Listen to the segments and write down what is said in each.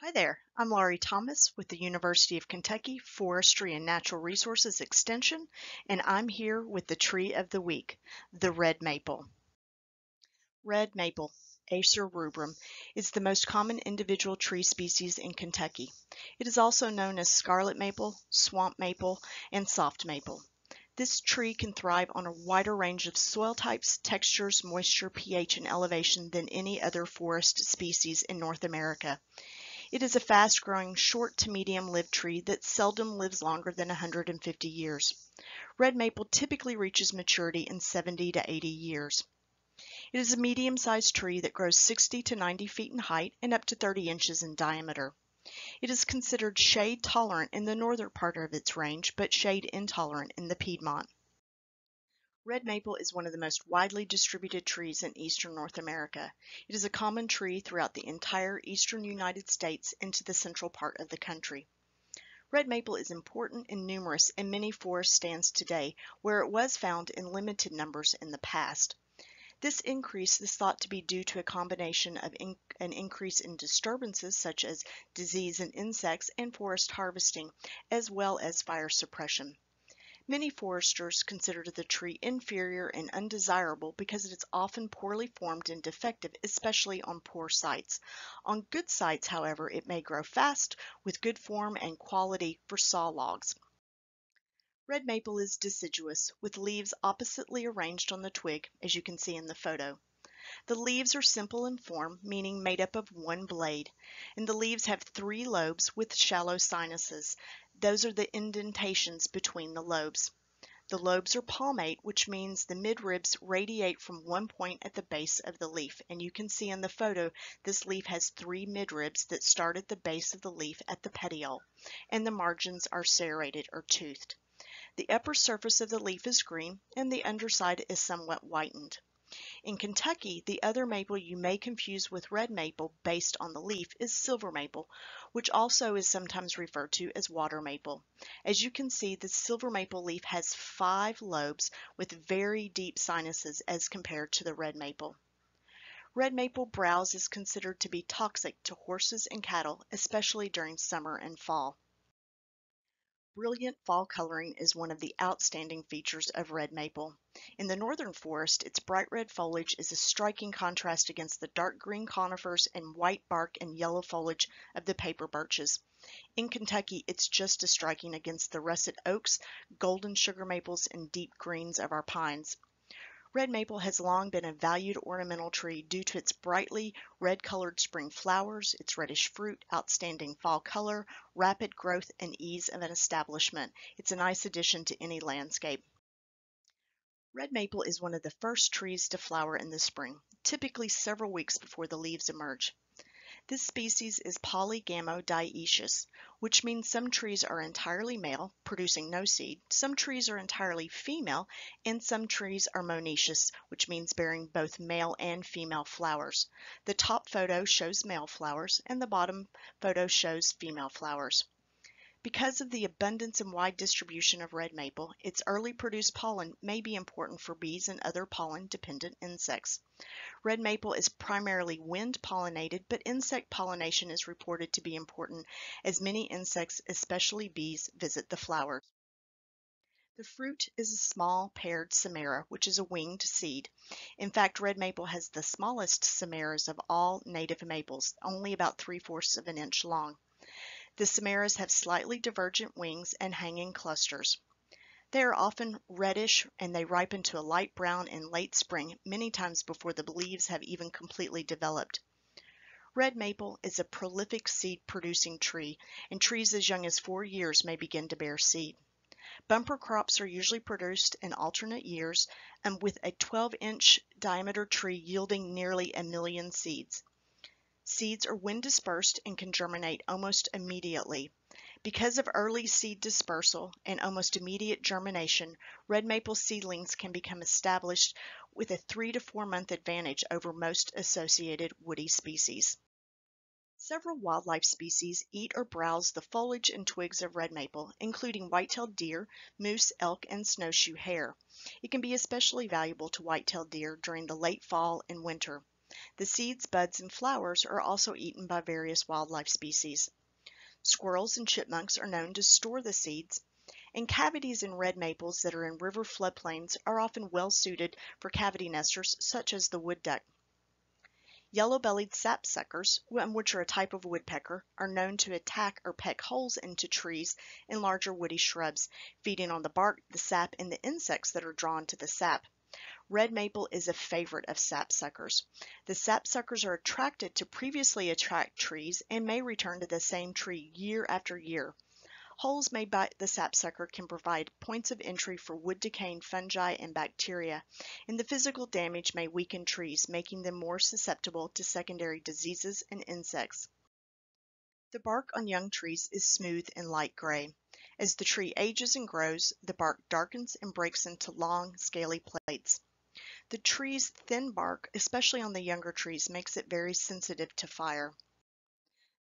Hi there, I'm Laurie Thomas with the University of Kentucky Forestry and Natural Resources Extension, and I'm here with the tree of the week, the red maple. Red maple, Acer rubrum, is the most common individual tree species in Kentucky. It is also known as scarlet maple, swamp maple, and soft maple. This tree can thrive on a wider range of soil types, textures, moisture, pH, and elevation than any other forest species in North America. It is a fast-growing, short to medium-lived tree that seldom lives longer than 150 years. Red maple typically reaches maturity in 70 to 80 years. It is a medium-sized tree that grows 60 to 90 feet in height and up to 30 inches in diameter. It is considered shade tolerant in the northern part of its range, but shade intolerant in the Piedmont. Red maple is one of the most widely distributed trees in eastern North America. It is a common tree throughout the entire eastern United States into the central part of the country. Red maple is important and numerous in many forest stands today, where it was found in limited numbers in the past. This increase is thought to be due to a combination of in, an increase in disturbances such as disease and insects and forest harvesting, as well as fire suppression. Many foresters consider the tree inferior and undesirable because it is often poorly formed and defective, especially on poor sites. On good sites, however, it may grow fast with good form and quality for saw logs. Red maple is deciduous, with leaves oppositely arranged on the twig, as you can see in the photo. The leaves are simple in form, meaning made up of one blade, and the leaves have three lobes with shallow sinuses. Those are the indentations between the lobes. The lobes are palmate, which means the midribs radiate from one point at the base of the leaf. And you can see in the photo, this leaf has three midribs that start at the base of the leaf at the petiole, and the margins are serrated or toothed. The upper surface of the leaf is green, and the underside is somewhat whitened. In Kentucky, the other maple you may confuse with red maple based on the leaf is silver maple, which also is sometimes referred to as water maple. As you can see, the silver maple leaf has five lobes with very deep sinuses as compared to the red maple. Red maple browse is considered to be toxic to horses and cattle, especially during summer and fall. Brilliant fall coloring is one of the outstanding features of red maple. In the northern forest, its bright red foliage is a striking contrast against the dark green conifers and white bark and yellow foliage of the paper birches. In Kentucky, it's just as striking against the russet oaks, golden sugar maples, and deep greens of our pines. Red maple has long been a valued ornamental tree due to its brightly red-colored spring flowers, its reddish fruit, outstanding fall color, rapid growth, and ease of an establishment. It's a nice addition to any landscape. Red maple is one of the first trees to flower in the spring, typically several weeks before the leaves emerge. This species is polygamodioecious, which means some trees are entirely male, producing no seed, some trees are entirely female, and some trees are monoecious, which means bearing both male and female flowers. The top photo shows male flowers, and the bottom photo shows female flowers. Because of the abundance and wide distribution of red maple, its early produced pollen may be important for bees and other pollen-dependent insects. Red maple is primarily wind pollinated, but insect pollination is reported to be important as many insects, especially bees, visit the flowers. The fruit is a small paired samara, which is a winged seed. In fact, red maple has the smallest samaras of all native maples, only about three-fourths of an inch long. The samaras have slightly divergent wings and hang in clusters. They are often reddish and they ripen to a light brown in late spring, many times before the leaves have even completely developed. Red maple is a prolific seed producing tree, and trees as young as four years may begin to bear seed. Bumper crops are usually produced in alternate years and with a 12 inch diameter tree yielding nearly a million seeds. Seeds are wind dispersed and can germinate almost immediately. Because of early seed dispersal and almost immediate germination, red maple seedlings can become established with a three to four month advantage over most associated woody species. Several wildlife species eat or browse the foliage and twigs of red maple, including white-tailed deer, moose, elk, and snowshoe hare. It can be especially valuable to white-tailed deer during the late fall and winter. The seeds, buds, and flowers are also eaten by various wildlife species. Squirrels and chipmunks are known to store the seeds, and cavities in red maples that are in river floodplains are often well suited for cavity nesters such as the wood duck. Yellow-bellied sapsuckers, which are a type of woodpecker, are known to attack or peck holes into trees and larger woody shrubs, feeding on the bark, the sap, and the insects that are drawn to the sap. Red maple is a favorite of sapsuckers. The sapsuckers are attracted to previously attract trees and may return to the same tree year after year. Holes made by the sapsucker can provide points of entry for wood-decaying fungi and bacteria, and the physical damage may weaken trees, making them more susceptible to secondary diseases and insects. The bark on young trees is smooth and light gray. As the tree ages and grows, the bark darkens and breaks into long, scaly plates. The tree's thin bark, especially on the younger trees, makes it very sensitive to fire.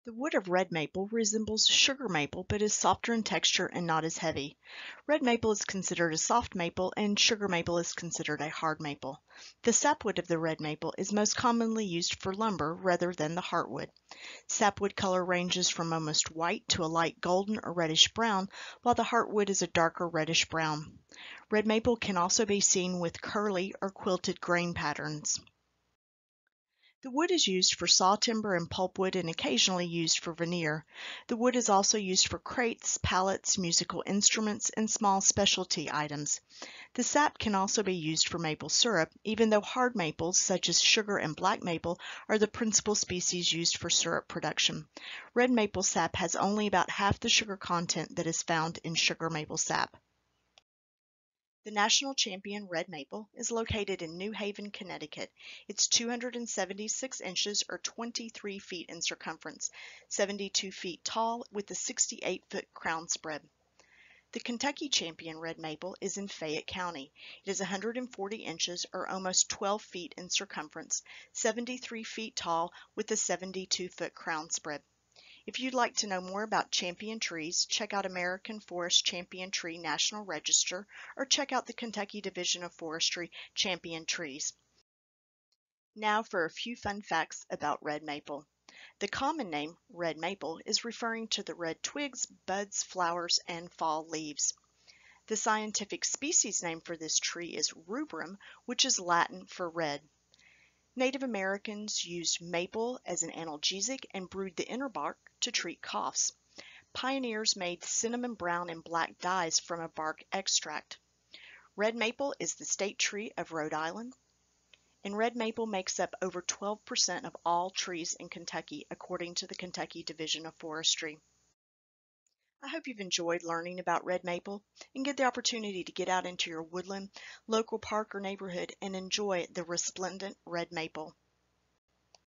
The wood of red maple resembles sugar maple but is softer in texture and not as heavy. Red maple is considered a soft maple and sugar maple is considered a hard maple. The sapwood of the red maple is most commonly used for lumber rather than the heartwood. Sapwood color ranges from almost white to a light golden or reddish brown, while the heartwood is a darker reddish brown. Red maple can also be seen with curly or quilted grain patterns. The wood is used for saw timber and pulpwood and occasionally used for veneer. The wood is also used for crates, pallets, musical instruments, and small specialty items. The sap can also be used for maple syrup, even though hard maples such as sugar and black maple are the principal species used for syrup production. Red maple sap has only about half the sugar content that is found in sugar maple sap. The national champion red maple is located in New Haven, Connecticut. It's 276 inches or 23 feet in circumference, 72 feet tall with a 68 foot crown spread. The Kentucky champion red maple is in Fayette County. It is 140 inches or almost 12 feet in circumference, 73 feet tall with a 72 foot crown spread. If you'd like to know more about champion trees, check out American Forest Champion Tree National Register or check out the Kentucky Division of Forestry Champion Trees. Now for a few fun facts about red maple. The common name, red maple, is referring to the red twigs, buds, flowers, and fall leaves. The scientific species name for this tree is rubrum, which is Latin for red. Native Americans used maple as an analgesic and brewed the inner bark to treat coughs. Pioneers made cinnamon brown and black dyes from a bark extract. Red maple is the state tree of Rhode Island, and red maple makes up over 12% of all trees in Kentucky, according to the Kentucky Division of Forestry. I hope you've enjoyed learning about red maple and get the opportunity to get out into your woodland, local park, or neighborhood and enjoy the resplendent red maple.